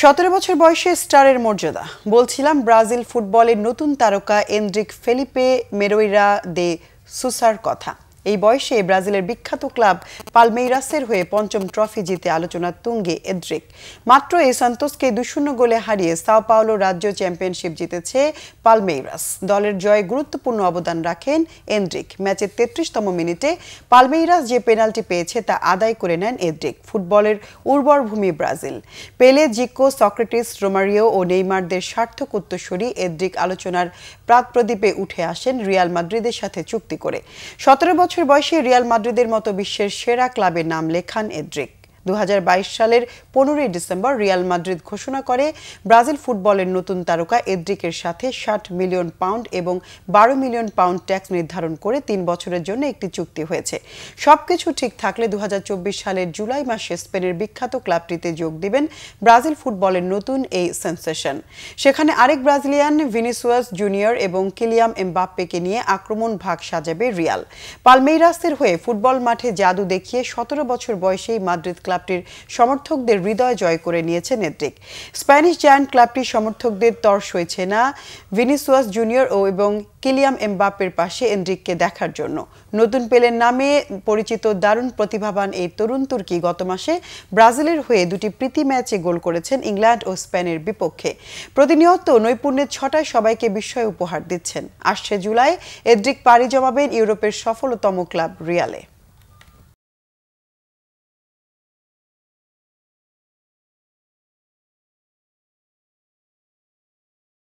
সতেরো বছর বয়সে স্টারের মর্যাদা। বলছিলাম ব্রাজিল ফুটবলের নতুন তারকা এন্দ্রিক ফেলিপে মেরোইরা দে সুসার কথা। এই বয়সে ব্রাজিলের বিখ্যাত ক্লাব পালমেইরাসের হয়ে পঞ্চম ট্রফি জিতে আলোচনার তুঙ্গে এদ্রিক। মাত্র এই সান্তোসকে দুই শূন্য গোলে হারিয়ে সাও পাওলো রাজ্য চ্যাম্পিয়নশিপ জিতেছে পালমেইরাস। দলের জয়ে গুরুত্বপূর্ণ অবদান রাখেন এন্ড্রিক। ম্যাচের তেত্রিশতম মিনিটে পালমেইরাস যে পেনাল্টি পেয়েছে তা আদায় করে নেন এদ্রিক ফুটবলের উর্বর ভূমি ব্রাজিল। পেলে, জিকো, সক্রেটিস, রোমারিও ও নেইমারদের সার্থক উত্তরসূরি এদ্রিক আলোচনার প্রাতপ্রদীপে উঠে আসেন রিয়াল মাদ্রিদের সাথে চুক্তি করে। সতেরো বছর বছর বয়সে রিয়াল মাদ্রিদের মতো বিশ্বের সেরা ক্লাবের নাম লেখান এড্রিক দু হাজার বাইশ সালের পনেরোই ডিসেম্বর রিয়াল মাদ্রিদ ঘোষণা করে, ব্রাজিল ফুটবলের নতুন তারকা এদ্রিকের সাথে ষাট মিলিয়ন পাউন্ড এবং বারো মিলিয়ন পাউন্ড ট্যাক্স নির্ধারণ করে তিন বছরের জন্য একটি চুক্তি হয়েছে। সবকিছু ঠিক থাকলে দু হাজার চব্বিশ সালের জুলাই মাসে স্পেনের বিখ্যাত ক্লাবটিতে যোগ দিবেন ব্রাজিল ফুটবলের নতুন এই সেন্সেশন। সেখানে আরেক ব্রাজিলিয়ান, ভিনিসুয়াস জুনিয়র এবং কিলিয়াম এমবাপ্পেকে নিয়ে আক্রমণ ভাগ সাজাবে রিয়াল। পালমেইরাসের হয়ে ফুটবল মাঠে জাদু দেখিয়ে সতেরো বছর বয়সেই মাদ্রিদ ক্লাব ক্লাবটির সমর্থকদের হৃদয় জয় করে নিয়েছে নেত্রিক স্প্যানিশ জায়ান্ট ক্লাবটির সমর্থকদের তর্স হয়েছে না। ভিনিসুয়াস জুনিয়র ও এবং কিলিয়াম এমবাপের পাশে এন্ড্রিককে দেখার জন্য। নতুন পেলের নামে পরিচিত দারুণ প্রতিভাবান এই তরুণ তুর্কি গত মাসে ব্রাজিলের হয়ে দুটি প্রীতি ম্যাচে গোল করেছেন ইংল্যান্ড ও স্পেনের বিপক্ষে। প্রতিনিয়ত নৈপুণ্যের ছটায় সবাইকে বিস্ময় উপহার দিচ্ছেন। আসছে জুলাই এড্রিক পাড়ি জমাবেন ইউরোপের সফলতম ক্লাব রিয়ালে।